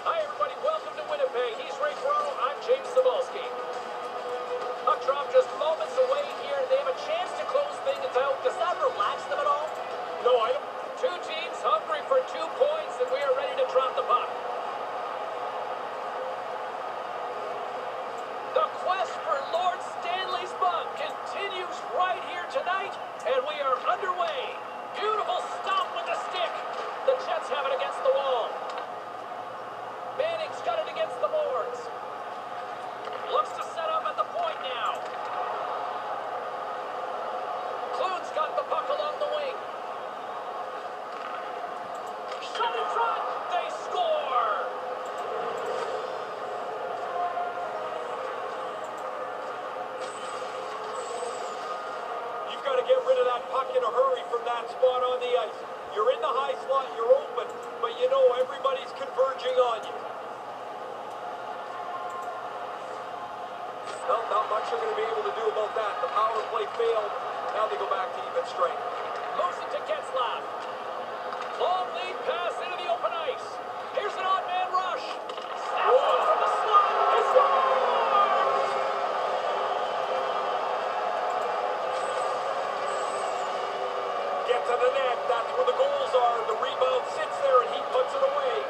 Hi, everybody. Welcome to Winnipeg. He's Ray Ferraro. I'm James Cybulski. Puck drop just moments away here. They have a chance to close things out. Does that relax them at all? No, I don't. Two teams hungry for two points, and we are ready to drop the puck. The quest for Lord Stanley's mug continues right here tonight, and we are underway. Beautiful stop with the stick. The Jets have it against the wall. Manning's got it against the boards. Looks to set up at the point now. Clune's got the puck along the wing. Shot in front. They score. You've got to get rid of that puck in a hurry from that spot on the ice. You're in the high slot, you're open, but you know everybody's converging on you. Well, not much you're going to be able to do about that. The power play failed. Now they go back to even strength. It to Getzlaff. Long lead pass into the open ice. Here's an odd man rush. Snaps one from the slot. He scores! Get to the net. That's where the goals are. The rebound sits there and he puts it away.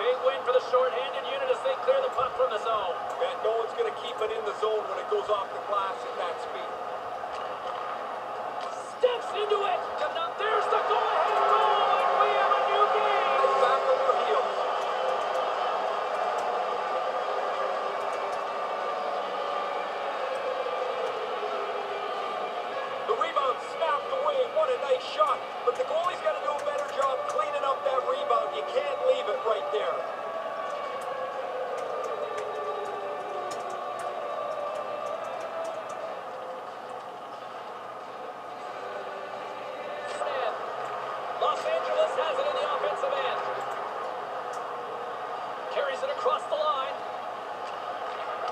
Big win for the short-handed unit as they clear the puck from the zone. And no one's going to keep it in the zone when it goes off the glass at that speed. Steps into it. There's the go-ahead goal, and we have a new game. Back on your heels. The rebound snapped away. What a nice shot. But the goalie's got to do a better job cleaning up that rebound. You can't leave it right there. end. Los Angeles has it in the offensive end. Carries it across the line.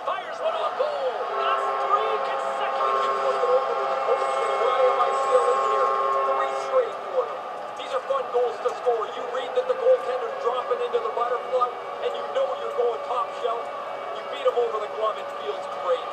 Fires one on goal. That's three consecutive. Keep looking over to the coach saying, why am I still in here? Three straight for them. These are fun goals to score. You read that the goaltender's dropping into the butterfly, and you know you're going top shelf. You beat him over the glove. It feels great.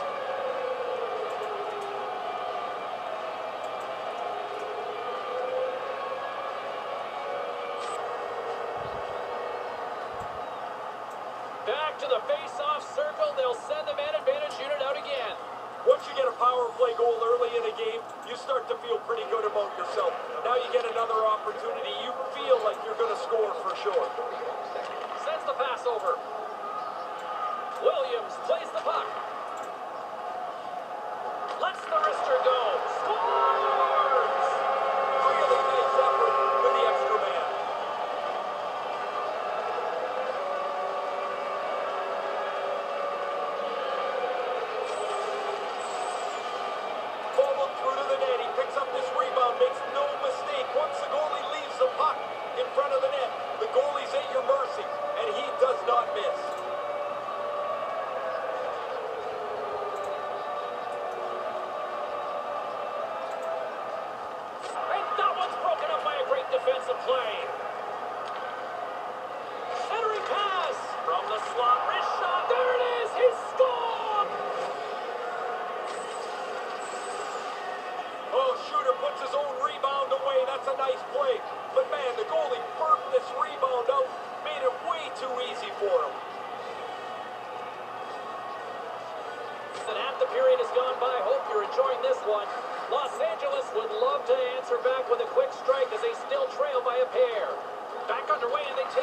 Back to the face-off circle. They'll send the man advantage unit out again. Once you get a power play goal early in a game, you start to feel pretty good about yourself. Now you get another opportunity. You feel like you're going to score for sure. Sends the pass over. Williams plays the puck. Lets the wrister go. Scores! Really nice effort with the extra man. Followed through to the net. He picks up this rebound, makes no mistake. Once the goalie leaves the puck in front of the net, the goalie's at your mercy, and he does not miss. And that one's broken up by a great defensive play. Centering pass from the slot. Wrist shot. There it is. He scored. Oh, Shooter puts his own rebound away. That's a nice play. But man, the goalie burped this rebound out, made it way too him. And half the period has gone by. Hope you're enjoying this one. Los Angeles would love to answer back with a quick strike as they still trail by a pair. Back underway and they take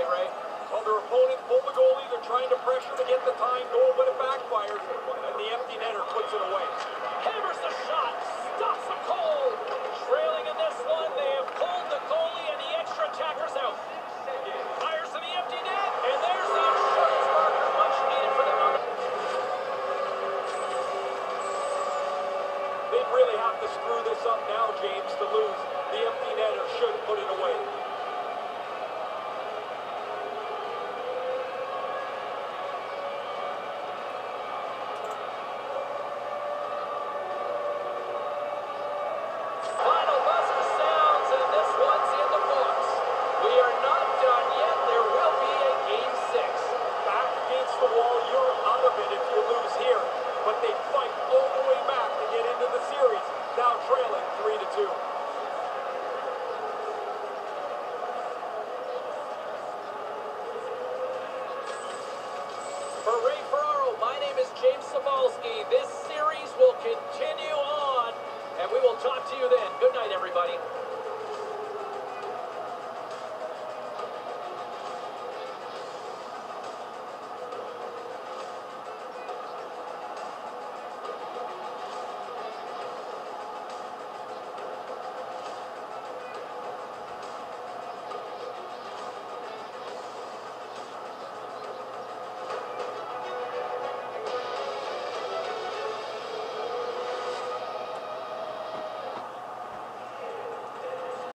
have to screw this up now, James, to lose the empty netter should put it away. continue on, and we will talk to you then. Good night, everybody.